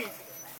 please.